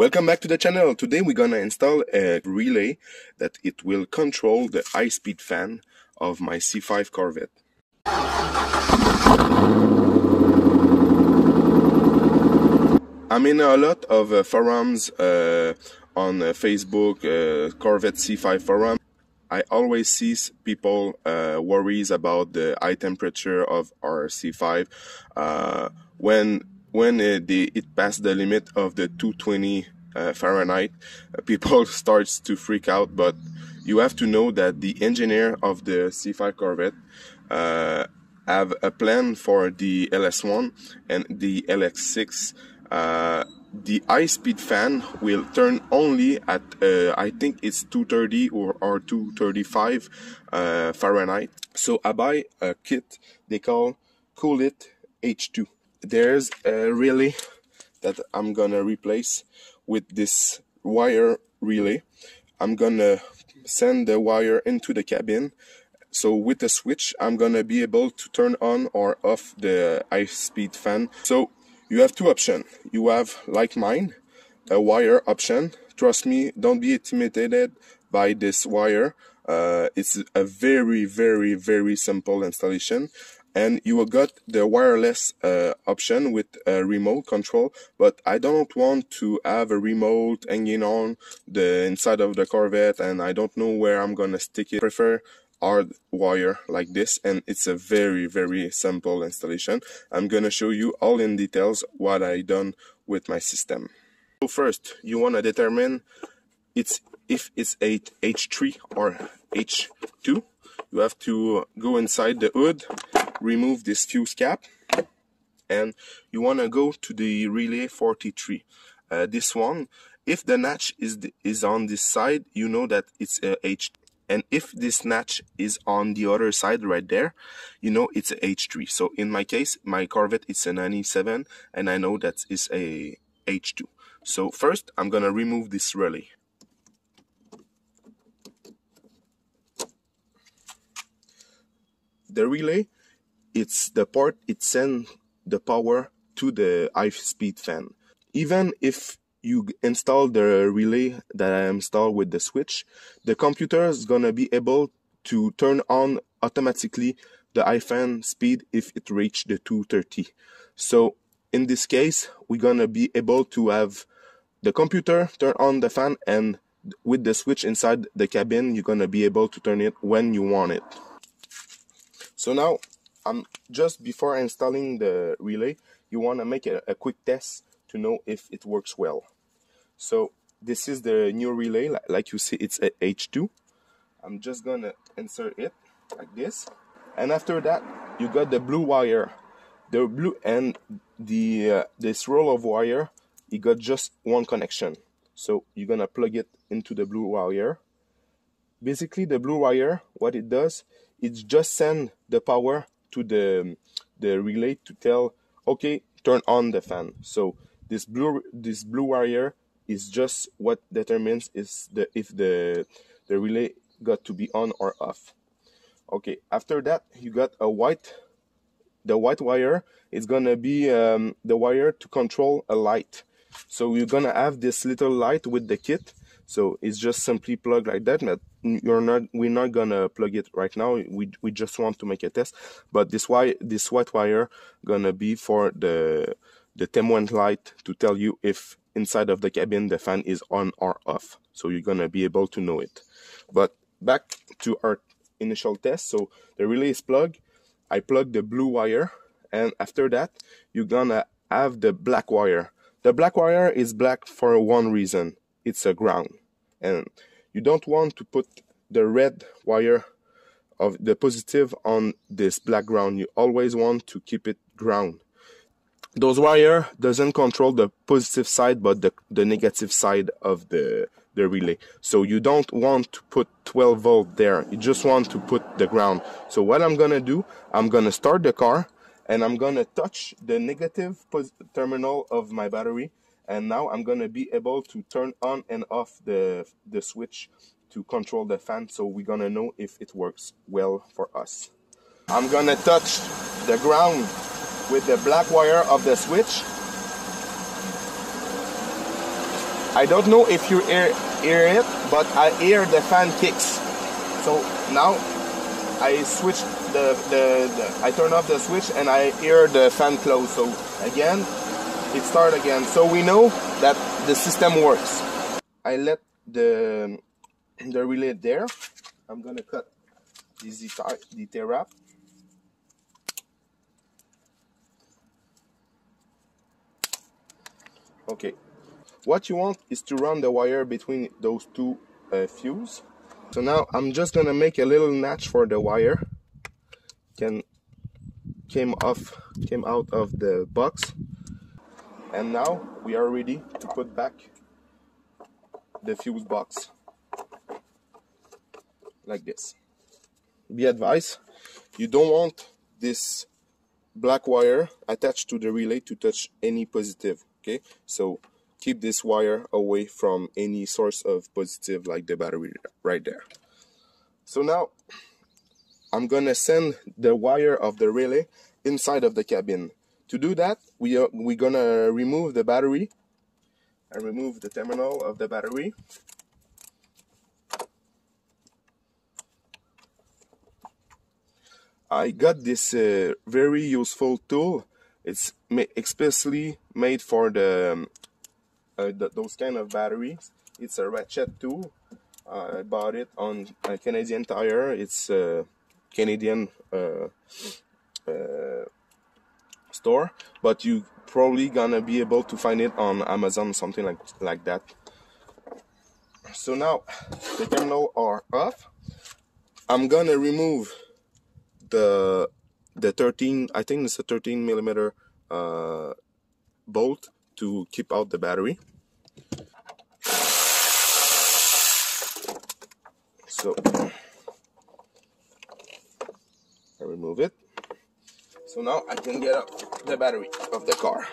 Welcome back to the channel. Today we're gonna install a relay that it will control the high-speed fan of my C5 Corvette. I'm in a lot of uh, forums uh, on uh, Facebook, uh, Corvette C5 forum. I always see people uh, worries about the high temperature of our C5 uh, when when uh, the, it passed the limit of the 220 uh, Fahrenheit, uh, people starts to freak out. But you have to know that the engineer of the C5 Corvette uh, have a plan for the LS1 and the LS6. Uh, the high speed fan will turn only at uh, I think it's 230 or, or 235 uh, Fahrenheit. So I buy a kit they call Cool It H2 there's a relay that I'm gonna replace with this wire relay. I'm gonna send the wire into the cabin. So with the switch, I'm gonna be able to turn on or off the high speed fan. So you have two options. You have, like mine, a wire option. Trust me, don't be intimidated by this wire. Uh, it's a very, very, very simple installation and you got the wireless uh, option with a remote control but I don't want to have a remote hanging on the inside of the Corvette and I don't know where I'm gonna stick it. I prefer hard wire like this and it's a very very simple installation. I'm gonna show you all in details what I done with my system. So first you want to determine it's if it's a H3 or H2 you have to go inside the hood remove this fuse cap and you want to go to the relay 43 uh, this one if the notch is the, is on this side you know that it's a H and if this notch is on the other side right there you know it's a H3 so in my case my Corvette it's a 97 and I know that it's a H2 so first I'm gonna remove this relay. The relay it's the part it sends the power to the high speed fan. Even if you install the relay that I installed with the switch, the computer is gonna be able to turn on automatically the high fan speed if it reach the 230. So in this case, we're gonna be able to have the computer turn on the fan and with the switch inside the cabin, you're gonna be able to turn it when you want it. So now um, just before installing the relay, you want to make a, a, quick test to know if it works well. So this is the new relay, like you see, it's a H2. I'm just gonna insert it like this, and after that, you got the blue wire, the blue and the uh, this roll of wire. You got just one connection, so you're gonna plug it into the blue wire. Basically, the blue wire, what it does, it just send the power to the the relay to tell okay turn on the fan. So this blue this blue wire is just what determines is the if the the relay got to be on or off. Okay after that you got a white the white wire is gonna be um, the wire to control a light. So you're gonna have this little light with the kit so it's just simply plugged like that you're not we're not gonna plug it right now. We we just want to make a test. But this why this white wire gonna be for the the témoin light to tell you if inside of the cabin the fan is on or off. So you're gonna be able to know it. But back to our initial test. So the relay is plugged i plug the blue wire and after that you're gonna have the black wire. The black wire is black for one reason. It's a ground and you don't want to put the red wire of the positive on this black ground. You always want to keep it ground. Those wire doesn't control the positive side but the, the negative side of the the relay. So you don't want to put 12 volt there. You just want to put the ground. So what i'm gonna do i'm gonna start the car and i'm gonna touch the negative terminal of my battery and now I'm gonna be able to turn on and off the the switch to control the fan so we're gonna know if it works well for us I'm gonna touch the ground with the black wire of the switch I don't know if you hear, hear it, but I hear the fan kicks. So now I switch the, the, the, I turn off the switch and I hear the fan close. So again, it start again. So we know that the system works. I let the the relay there. I'm gonna cut this the wrap. Okay, what you want is to run the wire between those two uh, fuse. So now I'm just gonna make a little notch for the wire. Can came off came out of the box. And now we are ready to put back the fuse box. Like this. Be advised, you don't want this black wire attached to the relay to touch any positive okay? So keep this wire away from any source of positive like the battery right there. So now I'm gonna send the wire of the relay inside of the cabin to do that we are we're gonna remove the battery and remove the terminal of the battery I got this uh, very useful tool it's especially made for the, um, uh, the, those kind of batteries. It's a ratchet tool. Uh, I bought it on a Canadian Tire. It's a Canadian uh, uh, store, but you probably gonna be able to find it on Amazon, something like like that. So now the terminal are off. I'm gonna remove the the 13 I think it's a 13 millimeter uh, bolt to keep out the battery so I remove it so now I can get up the battery of the car.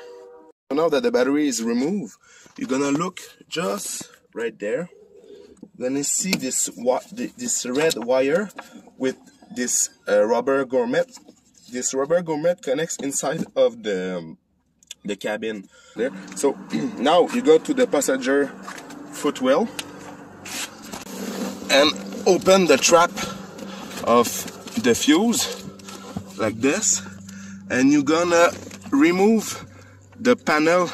So now that the battery is removed you're gonna look just right there. You're gonna see this this red wire with this uh, rubber grommet this rubber grommet connects inside of the um, the cabin there. So now you go to the passenger footwell and open the trap of the fuse like this and you're gonna remove the panel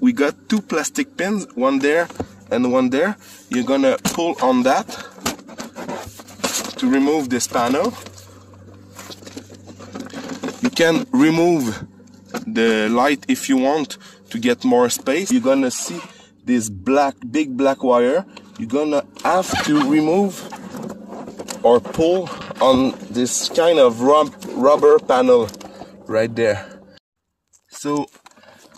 we got two plastic pins one there and one there you're gonna pull on that to remove this panel You can remove the light if you want to get more space. You're gonna see this black, big black wire. You're gonna have to remove or pull on this kind of rubber panel right there. So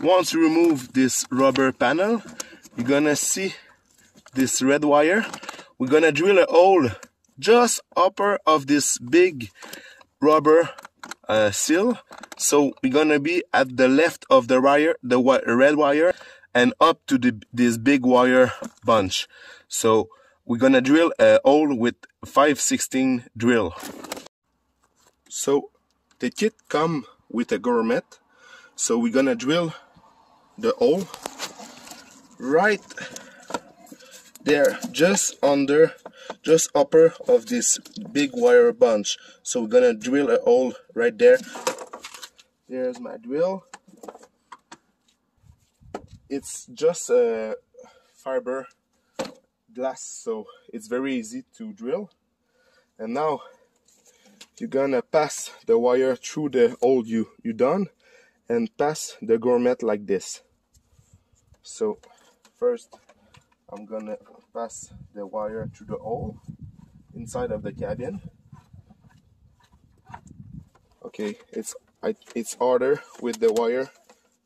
once you remove this rubber panel, you're gonna see this red wire. We're gonna drill a hole just upper of this big rubber uh, seal. So we're gonna be at the left of the wire, the red wire, and up to the, this big wire bunch. So we're gonna drill a hole with 516 drill. So the kit come with a grommet. So we're gonna drill the hole right there, just under just upper of this big wire bunch. So we're gonna drill a hole right there. There's my drill. It's just a fiber glass so it's very easy to drill. And now you're gonna pass the wire through the hole you. You done? And pass the grommet like this. So first I'm gonna pass the wire through the hole inside of the cabin. Okay it's I, it's harder with the wire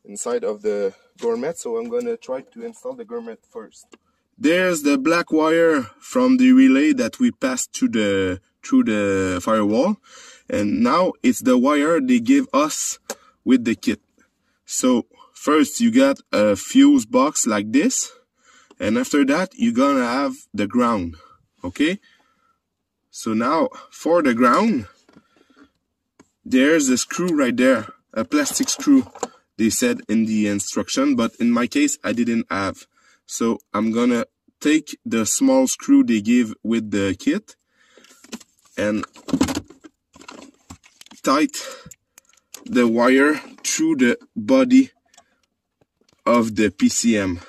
inside of the grommet so I'm gonna try to install the grommet first. There's the black wire from the relay that we passed to the through the firewall and now it's the wire they give us with the kit. So first you got a fuse box like this and after that you're gonna have the ground okay? So now for the ground there's a screw right there a plastic screw they said in the instruction but in my case I didn't have. So I'm gonna take the small screw they give with the kit and tight the wire through the body of the PCM.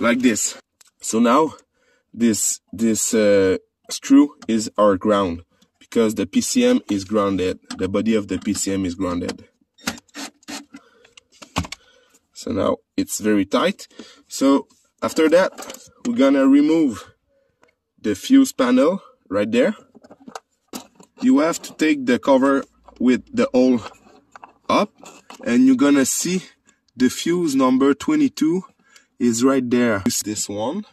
Like this. So now this this uh, screw is our ground because the PCM is grounded. The body of the PCM is grounded. So now it's very tight. So after that, we're gonna remove the fuse panel right there. You have to take the cover with the hole up and you're gonna see the fuse number 22 is right there. Use This one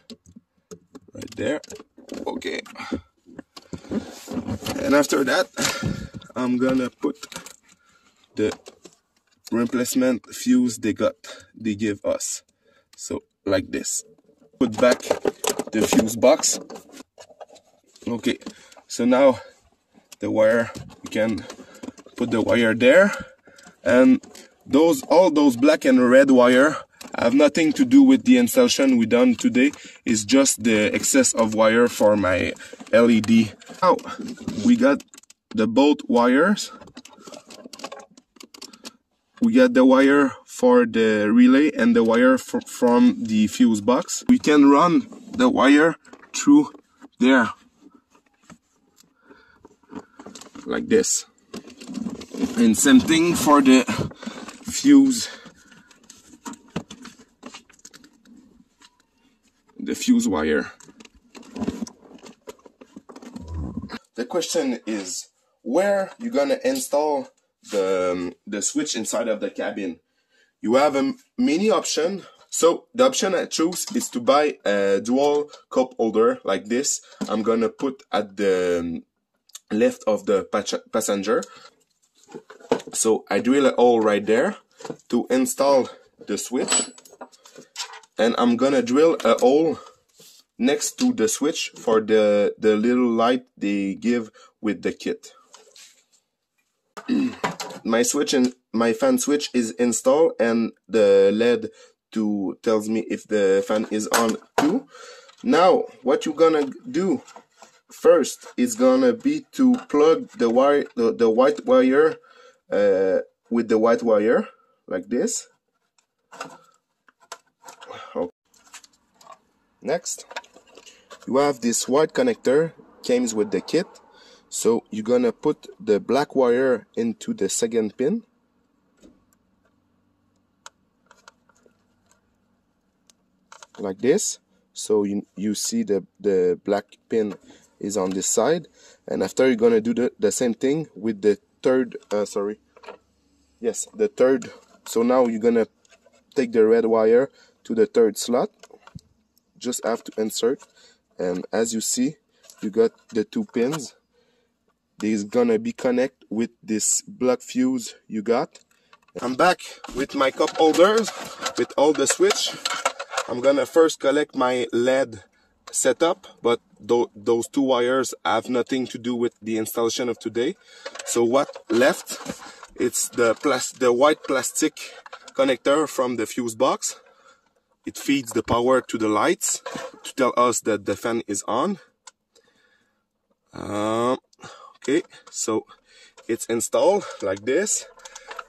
right there. Okay. And after that, I'm gonna put the replacement fuse they got, they give us. So like this. Put back the fuse box. Okay, so now the wire, you can put the wire there. And those, all those black and red wire have nothing to do with the installation we done today. It's just the excess of wire for my LED. Now, we got the both wires we got the wire for the relay and the wire from the fuse box. We can run the wire through there like this. And same thing for the fuse the fuse wire. The question is where you gonna install the, um, the switch inside of the cabin. You have a many option. So the option I choose is to buy a dual cup holder like this. I'm gonna put at the um, left of the passenger. So I drill a hole right there to install the switch. And I'm gonna drill a hole next to the switch for the, the little light they give with the kit. my switch and my fan switch is installed and the LED to tells me if the fan is on too. Now what you're gonna do first is gonna be to plug the wire the, the white wire uh, with the white wire like this. Okay. Next you have this white connector comes with the kit so you're gonna put the black wire into the second pin. Like this. So you, you see the, the black pin is on this side. And after you're gonna do the, the same thing with the third, uh, sorry. Yes, the third. So now you're gonna take the red wire to the third slot. Just have to insert. And as you see, you got the two pins is gonna be connect with this black fuse you got. I'm back with my cup holders with all the switch. I'm gonna first collect my LED setup but th those two wires have nothing to do with the installation of today. So what left? It's the plus the white plastic connector from the fuse box. It feeds the power to the lights to tell us that the fan is on. Uh, okay so it's installed like this.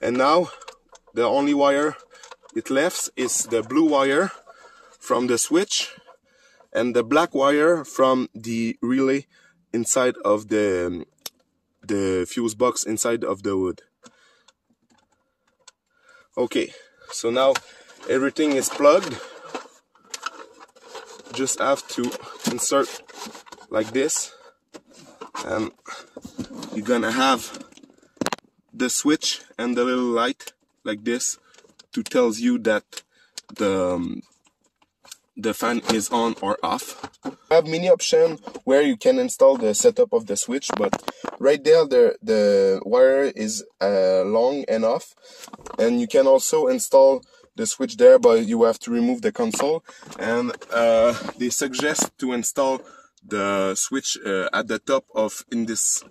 And now the only wire it left is the blue wire from the switch and the black wire from the relay inside of the the fuse box inside of the wood. Okay so now everything is plugged. Just have to insert like this and you're gonna have the switch and the little light like this to tells you that the um, the fan is on or off. I have many option where you can install the setup of the switch, but right there the the wire is uh, long enough, and you can also install the switch there, but you have to remove the console. And uh, they suggest to install the switch uh, at the top of in this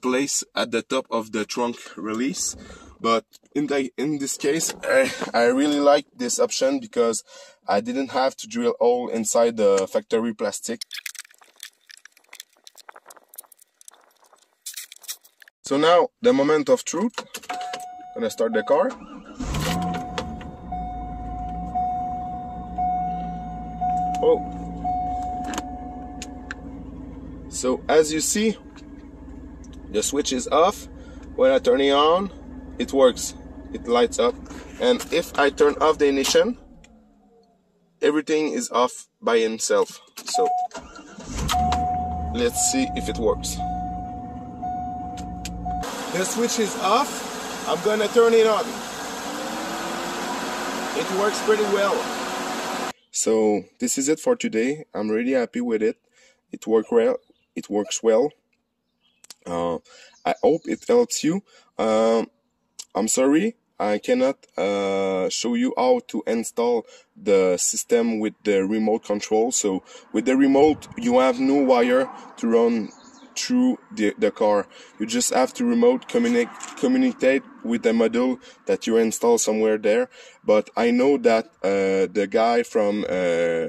place at the top of the trunk release. But in the in this case I, I really like this option because I didn't have to drill hole inside the factory plastic. So now the moment of truth. I'm gonna start the car. Oh so as you see the switch is off. When I turn it on it works. It lights up. And if I turn off the ignition everything is off by himself. So let's see if it works. The switch is off. I'm gonna turn it on. It works pretty well. So this is it for today. I'm really happy with it. It worked well it works well uh, I hope it helps you. Um, I'm sorry, I cannot uh, show you how to install the system with the remote control. So with the remote, you have no wire to run through the, the car. You just have to remote communicate communicate with the module that you install somewhere there. But I know that uh, the guy from uh,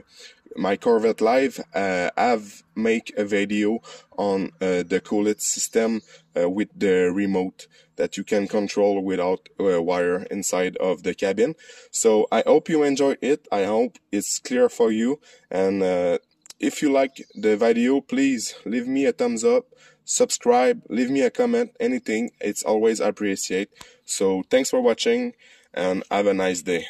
my Corvette Life uh, have make a video on uh, the Cool It system uh, with the remote that you can control without uh, wire inside of the cabin. So I hope you enjoy it. I hope it's clear for you. And uh, if you like the video, please leave me a thumbs up, subscribe, leave me a comment, anything. It's always appreciated. So thanks for watching and have a nice day.